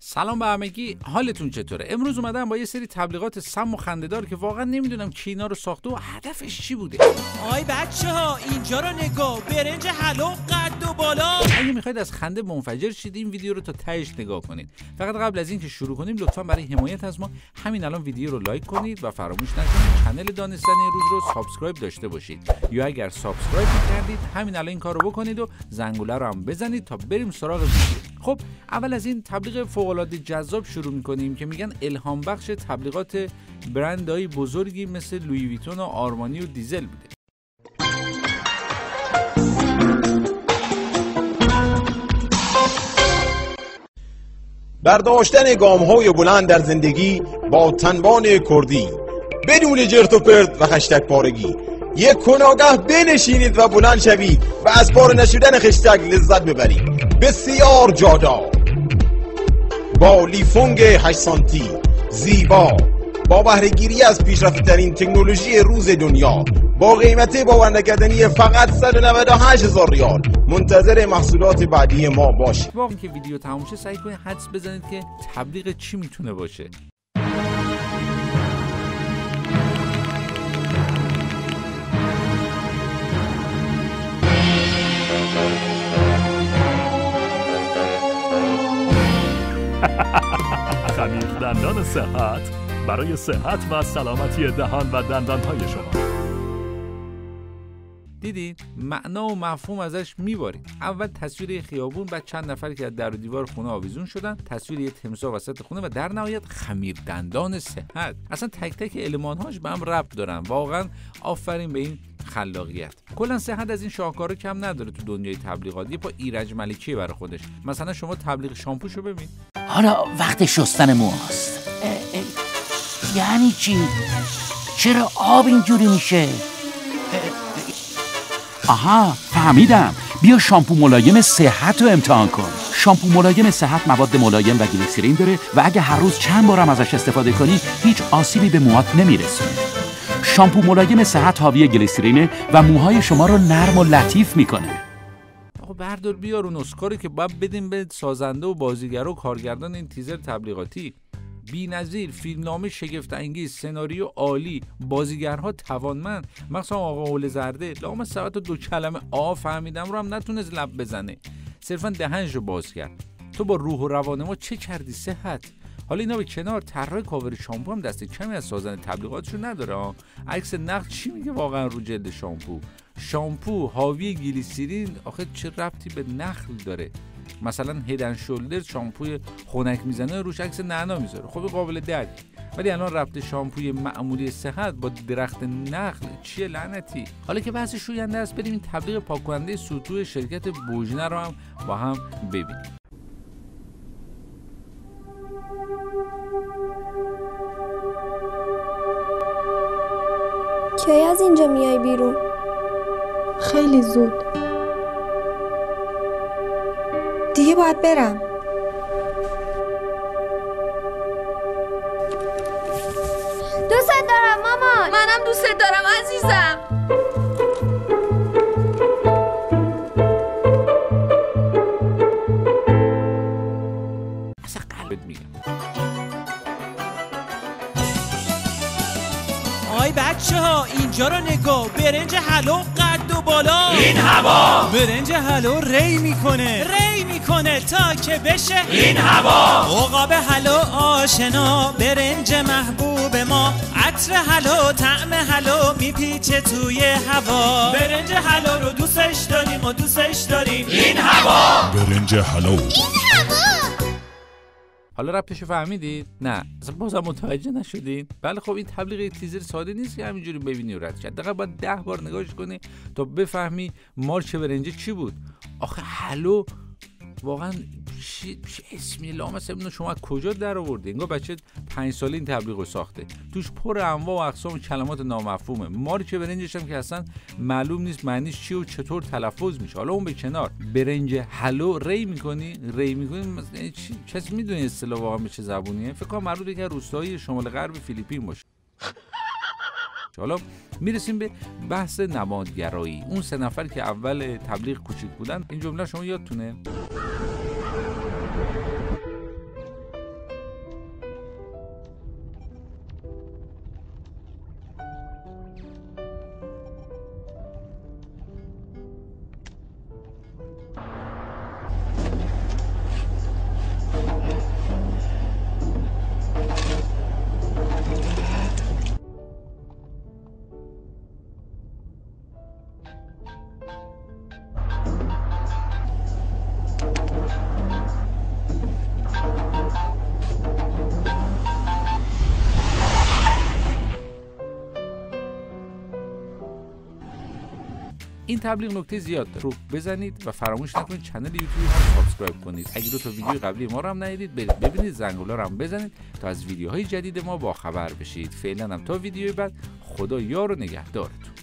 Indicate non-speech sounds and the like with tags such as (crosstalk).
سلام به همگی. حالتون چطوره؟ امروز اومدم با یه سری تبلیغات سم و خندهدار که واقعا نمی‌دونم کی اینا رو ساخته و هدفش چی بوده. آی بچه ها اینجا رو نگاه. برنج حلو قد و بالا. اگه می‌خواید از خنده منفجر شید این ویدیو رو تا تهش نگاه کنید. فقط قبل از اینکه شروع کنیم لطفا برای حمایت از ما همین الان ویدیو رو like کنید و فراموش نکنید. کانال دانستنی روز رو subscribe داشته باشید. یا اگر subscribe کردید همین الان این کارو بکنید و زنگوله رو هم بزنید تا بریم سراغ ویدیو. خب اول از این تبلیغ فوق العاده جذاب شروع می‌کنیم که میگن الهام بخش تبلیغات برندهای بزرگی مثل لویی ویتون و آرمانی و دیزل بوده. برداشتن گام های بلند در زندگی با تنبان کردی. بدون جرت و پرت و خشتک پارگی. یک کناگه بنشینید و بلند شوید و از بار نشودن خشتک لذت ببرید. بسیار جادار. با لیفونگ 8 سانتی. زیبا. با بهرهگیری از پیشرفته ترین تکنولوژی روز دنیا. با قیمت باور نکردنی فقط 198 هزار ریال. منتظر محصولات بعدی ما باشید. واقعا که ویدیو تموم شه سعی کنید حدس بزنید که تبلیغ چی می‌تونه باشه. (laughs) خمیر دندان صحت. برای صحت و سلامتی دهان و دندانهای شما. دیدین معنا و مفهوم ازش میبارید اول تصویر خیابون بعد چند نفر که از در و دیوار خونه آویزون شدن تصویر یه تمساح وسط خونه و در نهایت خمیر دندان صحت. اصلا تک تک المانهاش به هم ربط دارن. واقعا آفرین به این خلاقیت. کلا صحت از این شاهکارا کم نداره تو دنیای تبلیغات یه پا ایرج ملکیه برای خودش. مثلا شما تبلیغ شامپوشو ببین. حالا وقت شستن موهاست. یعنی چی؟ چرا آب اینجوری میشه؟ آها فهمیدم. بیا شامپو ملایم صحت رو امتحان کن. شامپو ملایم صحت مواد ملایم و گلیسرین داره و اگه هر روز چند بارم ازش استفاده کنی هیچ آسیبی به موهات نمیرسونه شامپو ملایم صحت حاوی گلیسرینه و موهای شما رو نرم و لطیف می‌کنه. آقا بردار بیار اون اسکاری که باید بدیم به سازنده و بازیگر و کارگردان این تیزر تبلیغاتی. بی‌نظیر فیلمنامه شگفت انگیز سناریو عالی بازیگرها توانمند. مثلا آقا حول زرده. لام سبت دو کلمه آ فهمیدم رو هم نتونست لب بزنه. صرفا دهنش رو باز کرد. تو با روح و روان ما چه کردی صحت؟ حالا اینا به کنار طراح کاور شامپو هم دست کمی از سازنده تبلیغاتشو نداره عکس نقد چی میگه واقعا رو جلد شامپو؟ شامپو حاوی گلیسرین آخه چه ربطی به نخل داره؟ مثلا هیدن شولدر شامپوی خنک می‌زنه روش عکس نعنا می‌ذاره. خب قابل درک. ولی الان ربط شامپوی معمولی صحت با درخت نخل چیه لعنتی؟ حالا که بحث شوینده است بریم این تبلیغ پاک کننده سوتو شرکت بوژنه رو هم با هم ببینیم. کی از اینجا میای بیرون؟ خیلی زود. دیگه باید برم. دوست دارم مامان منم دوست دارم عزیزم. اصلا قلبت میگم. آی بچه ها اینجا رو نگاه. برنج حلو قد و بالا. این هوا. برنج حلو ری می‌کنه. ری می‌کنه تا که بشه. این هوا. عقاب حلو آشنا برنج محبوب ما. عطر حلو طعم حلو میپیچه توی هوا. برنج حلو رو دوستش داریم و دوستش داریم. این هوا. برنج حلو حالا ربطشو فهمیدید نه. اصلا بازم متوجه نشدین؟ بله خب این تبلیغ تیزر ساده نیست که همینجوری ببینی و رد کرد باید ده بار نگاهش کنی تا بفهمی مارچ برنجه چی بود. آخه حلو واقعا چی, چی اسمی لامس اینو شما از کجا در آوردی انگار بچه پنج ساله این تبلیغ رو ساخته. توش پر انواع و اقسام کلمات نامفهومه. مارچ برنجش هم که اصلا معلوم نیست معنیش چی و چطور تلفظ میشه. حالا اون به کنار. برنج حلو ری می‌کنی؟ ری می‌کنی؟ یعنی چی؟ کسی می‌دونه اصطلاح واقعا به چه زبونیه. فکر کنم مربوط به روستاهای شمال غرب فیلیپین باشه. حالا می‌رسیم به بحث نمادگرایی. اون سه نفر که اول تبلیغ کوچیک بودن این جمله شما یادتونه؟ Thank you. این تبلیغ نکته زیاد داره. رو بزنید و فراموش نکنید channel یوتیوب هم subscribe کنید. اگه دو تا ویدیو قبلی ما رو هم ندیدید برید ببینید زنگوله رو هم بزنید تا از ویدیوهای جدید ما با خبر بشید. فعلا هم تا ویدیوی بعد خدا یار و نگهدارتون.